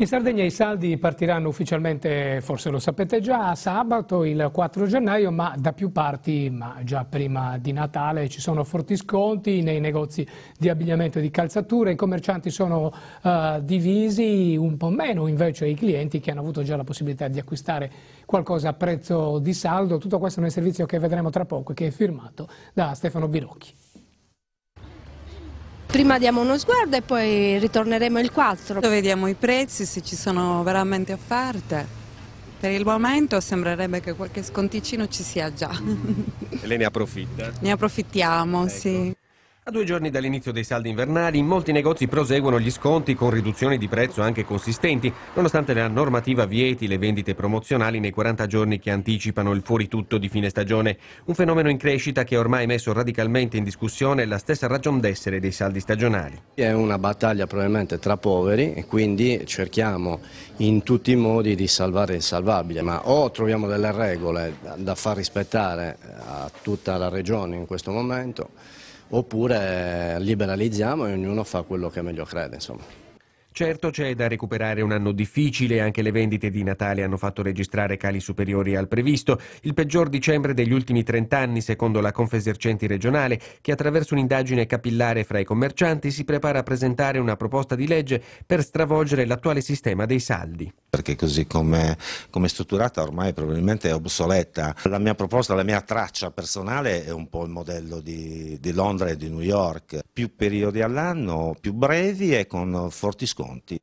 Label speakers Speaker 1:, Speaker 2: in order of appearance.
Speaker 1: In Sardegna i saldi partiranno ufficialmente, forse lo sapete già, sabato il 4 gennaio, ma da più parti, ma già prima di Natale, ci sono forti sconti nei negozi di abbigliamento e di calzatura, i commercianti sono uh, divisi, un po' meno invece i clienti che hanno avuto già la possibilità di acquistare qualcosa a prezzo di saldo. Tutto questo nel servizio che vedremo tra poco e che è firmato da Stefano Birocchi.
Speaker 2: Prima diamo uno sguardo e poi ritorneremo il 4.
Speaker 3: Vediamo i prezzi, se ci sono veramente offerte. Per il momento sembrerebbe che qualche sconticino ci sia già.
Speaker 4: E lei ne approfitta?
Speaker 3: Ne approfittiamo, ecco. sì.
Speaker 4: A due giorni dall'inizio dei saldi invernali, in molti negozi proseguono gli sconti con riduzioni di prezzo anche consistenti, nonostante la normativa vieti le vendite promozionali nei 40 giorni che anticipano il fuori tutto di fine stagione. Un fenomeno in crescita che ha ormai messo radicalmente in discussione la stessa ragion d'essere dei saldi stagionali.
Speaker 5: È una battaglia probabilmente tra poveri e quindi cerchiamo in tutti i modi di salvare il salvabile, ma o troviamo delle regole da far rispettare a tutta la regione in questo momento, oppure liberalizziamo e ognuno fa quello che meglio crede. Insomma.
Speaker 4: Certo c'è da recuperare un anno difficile, anche le vendite di Natale hanno fatto registrare cali superiori al previsto, il peggior dicembre degli ultimi 30 anni secondo la Confesercenti regionale che attraverso un'indagine capillare fra i commercianti si prepara a presentare una proposta di legge per stravolgere l'attuale sistema dei saldi.
Speaker 6: Perché così come è strutturata ormai probabilmente è obsoleta. La mia proposta, la mia traccia personale è un po' il modello di, di Londra e di New York, più periodi all'anno, più brevi e con forti sconti.